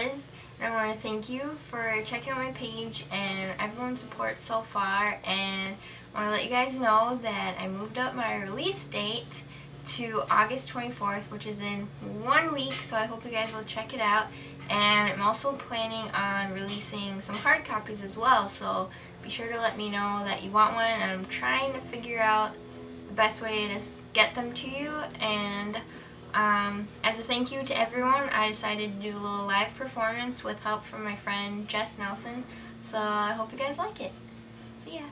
And I want to thank you for checking out my page and everyone's support so far. And I want to let you guys know that I moved up my release date to August 24th, which is in one week, so I hope you guys will check it out. And I'm also planning on releasing some hard copies as well, so be sure to let me know that you want one. And I'm trying to figure out the best way to get them to you. And um, as a thank you to everyone, I decided to do a little live performance with help from my friend Jess Nelson. So I hope you guys like it. See ya.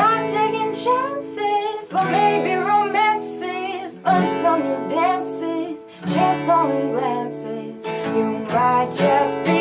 Start taking chances But maybe romances Learn some new dances Just falling glances. You might just be